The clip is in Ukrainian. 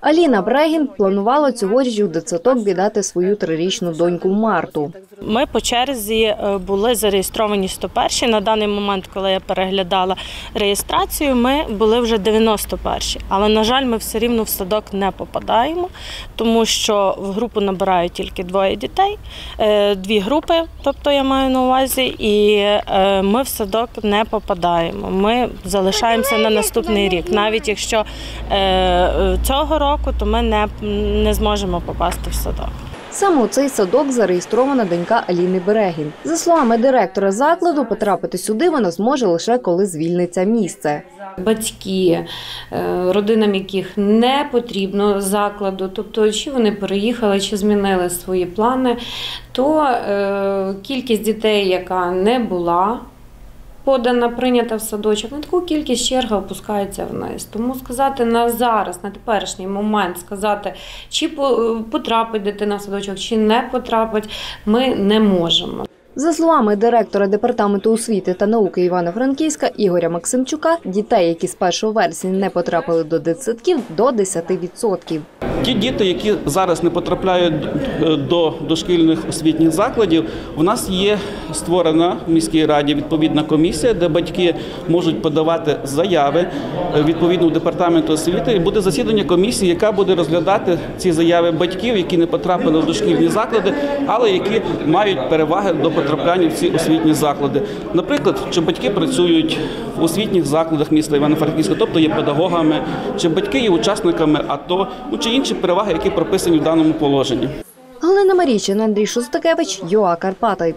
Аліна Брегін планувала цьогоріч у дитсадок віддати свою трирічну доньку Марту. Ми по черзі е, були зареєстровані 101. На даний момент, коли я переглядала реєстрацію, ми були вже 91. Але, на жаль, ми все рівно в садок не попадаємо, тому що в групу набирають тільки двоє дітей, е, дві групи, тобто я маю на увазі, і е, ми в садок не попадаємо. Ми залишаємося на наступний рік. Навіть якщо цього року, то ми не, не зможемо попасти в садок. Саме у цей садок зареєстрована донька Аліни Берегін. За словами директора закладу, потрапити сюди вона зможе лише коли звільниться місце. Батьки, е, родинам яких не потрібно закладу, тобто чи вони переїхали, чи змінили свої плани, то е, кількість дітей, яка не була подана, прийнята в садочок, на таку кількість черга опускається вниз. Тому сказати на зараз, на теперішній момент, сказати, чи по- потрапить дитина в садочок, чи не потрапить, ми не можемо. За словами директора департаменту освіти та науки Івано-Франківська Ігоря Максимчука, дітей, які з 1 вересня не потрапили до дитсадків, до 10%. Ті діти, які зараз не потрапляють е, до дошкільних освітніх закладів, у нас є створена в міській раді відповідна комісія, де батьки можуть подавати заяви е, відповідно департаменту освіти. І буде засідання комісії, яка буде розглядати ці заяви батьків, які не потрапили в дошкільні заклади, але які мають переваги до потрапляння в ці освітні заклади. Наприклад, чи батьки працюють в освітніх закладах міста Івано-Франківська, тобто є педагогами, чи батьки є учасниками АТО, ну чи інші переваги, які прописані в даному положенні. Галина Марійчина, Андрій Шостакевич, ЮА Карпати.